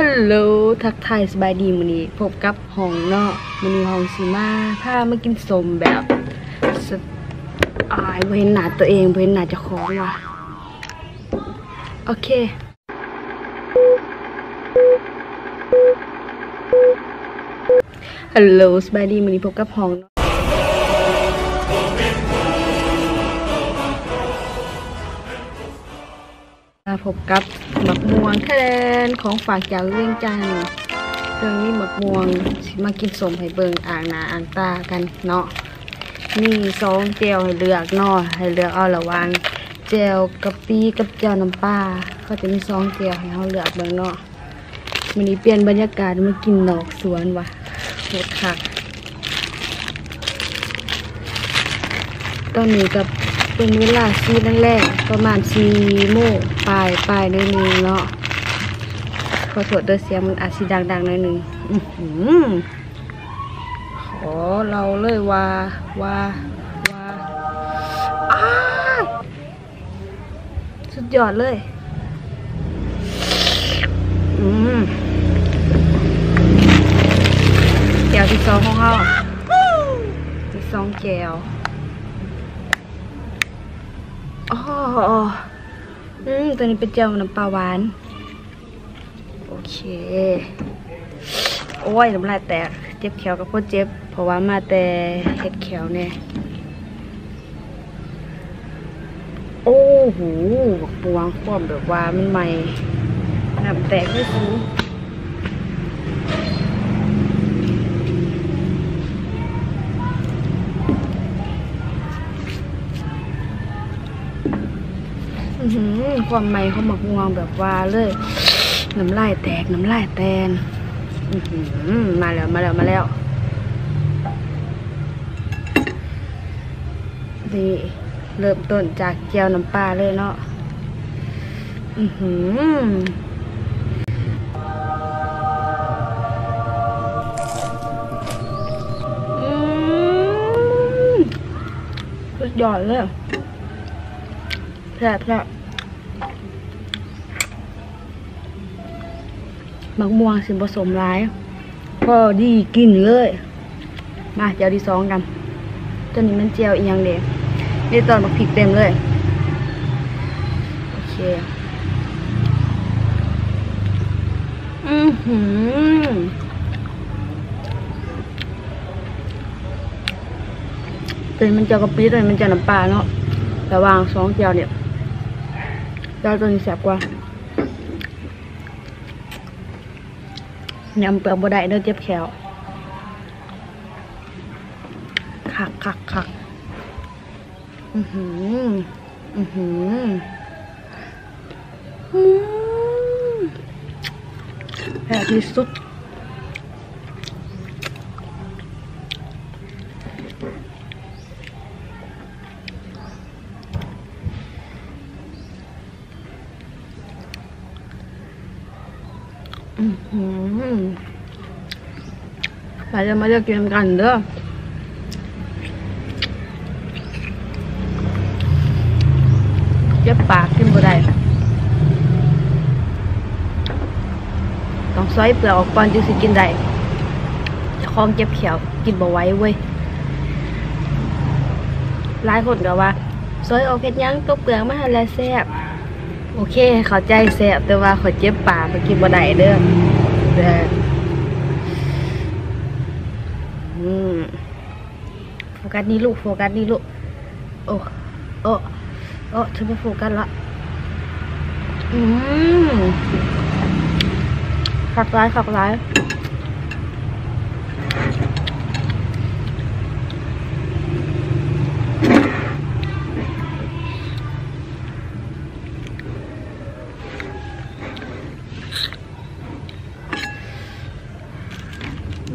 ฮัลโหลทักทายสบายดีมื้อนี้พบกับห้องเนาะมื้อนี้ห้องสิมาพามากินสมแบบสดอายบ่เห็นหน้าตัวเองบ่เห็นหน้าเจ้าของว่ะโอเคฮัลโหลสบายดีมื้อนี้พบกับห้องเนาะ มาพบกับหมักม่วงแทนของฝากจากเรื่องจันทน์เรื่องนี้หมักม่วงมากินสมให้เบิงอ่างนาอ่างตากันเนาะมีสองเจลให้เลือกเนาะให้เลือกเอาระว่างเจลกะปิกับเจลน้ำปลาก็จะมีสองเจลให้เราเลือกเบิงเนาะวันนี้เปลี่ยนบรรยากาศมากินนอกสวนว่ะโหดคักตอนนี้กับ เป็นเวลาซีแรกๆประมาณสี่โมงปลายปลายหน่อยหนึงเนาะขอโทษเด้อเสียงมันอาจสิดังๆหน่อยหนึงอื้อขอเราเลยว่าว่าว่าอ้าสุดยอดเลย อืมแก้วที่สองของเราที่สองแก้ว อ๋ออืมตัวนี้เป็นเจียวน้ำปลาหวาน โอเค โอ้ยน้ำลายแตก เจ็บแขวกับพ่อเจ็บ เพราะว่ามาแต่เห็ดแขวเนี่ย โอ้โหบักปวงความแบบว่ามันใหม่น้ำแตกไม่สูง ความใหม่เของหมักม่วงแบบว่าเลยน้ำลายแตกน้ำลายแตนมาแล้วมาแล้วมาแล้วนี่เริ่มต้นจากเจียวน้ำปลาเลยเนาะอือหืออืมสุดยอดเลยแซ่บแซ่บ มะม่วงสิผสมร้ายพอดีกินเลย มาเจียวที่สองกันตัวนี้มันเจียวอีกอย่างเดียวนี่ตอนบักพริกเต็มเลย โอเค อือหือตัวนี้มันเจียวกะปิตัวนี้มันเจียวน้ำปลาเนาะระหว่างสองเจียวเนี่ยเจียวตัวนี้แซ่บกว่า ยำเปลือกบดได้เด้อเจ็บแขวคักคักคักอือหือ อือหือแซ่บที่สุด อือหือเราจะมาเลือกกินกันเด้อเจ็บปากกินบ่ได้ต้องซอยเปลือกออกก่อนจึงสิกินได้จะคล้องเจ็บเขียวกินบ่ไหว้เว้ยหลายคนก็ว่าซอยออกเฮ็ดยังตัวเปลือกมาหั่นแหละแซ่บ โอเค เขาใจแซ่บแต่ว่าเขาเจ็บปากเขากินบ่ได้เด้อเด้ออืมโฟกัสนี่ลูก โฟกัสนี่ลูก โอ้ โอ้ โอ้เธอไม่โฟกัสละ อืมขักร้ายขักร้าย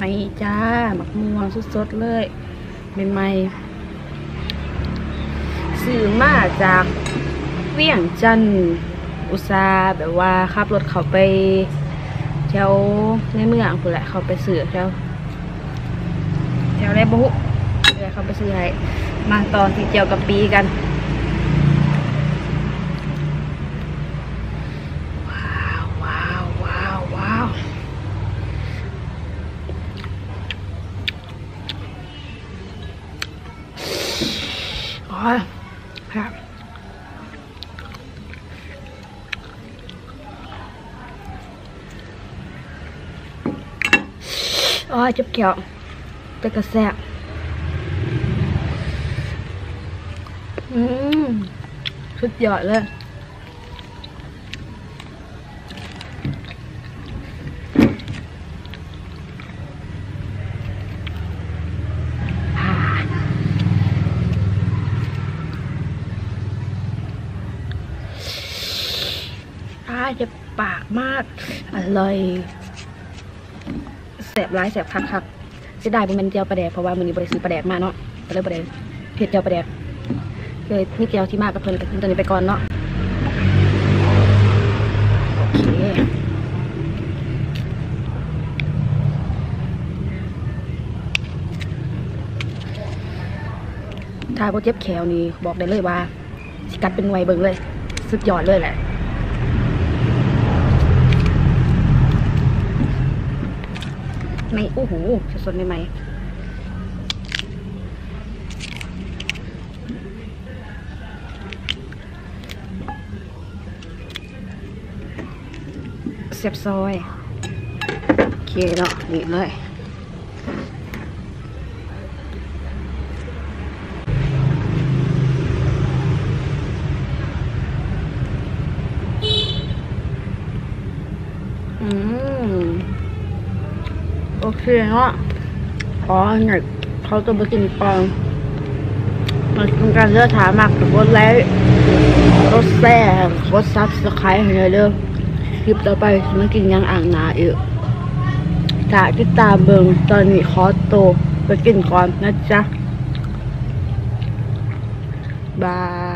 ไม่จ้าหมักม่วงสดๆเลยใหม่ๆซื้อมาจากเวียงจันทน์อุตสาแบบว่าขับรถเขาไปแถวในเมืองพูนแหละเขาไปซื้อแถวแถวไรบุเลยเขาไปซื้อให้มาตอนที่เจียวกับปีกัน โอ้ยเจ็บเขียวแต่กระแสบอืมสุดยอดเลยอาจ็บปากมากอร่อย แสบร้ายแสบคักคักเสียดายเป็นมันเจียวปลาแดกเพราะว่ามันนี้บริซื้อปลาแดกมาเนาะก็เลยบริเผ็ดเจียวปลาแดกเลยนี่เจียวที่มากกับเพิ่นกับตัวนี้ไปก่อนเนาะโอเคถ้าบ่เจ็บแขวนี่บอกได้เลยว่า สิกัดเป็นไวเบิงเลย สุดยอดเลยแหละ ไม่โอ้โหสดๆใหม่ๆเสียบซอย โอเคเนาะนี่เลยอืม โอเคเนาะขอหน่อยเขาจะมากินปองมันเป็นการเลือกถามากกดไลค์กดแชร์กดซับสไครต์ให้หน่อยเด้อคลิปต่อไปมันกินยังอ่างนาอีกถ้าติดตามเบิงตอนนี้ขอโตไปกินก่อนนะจ๊ะบาย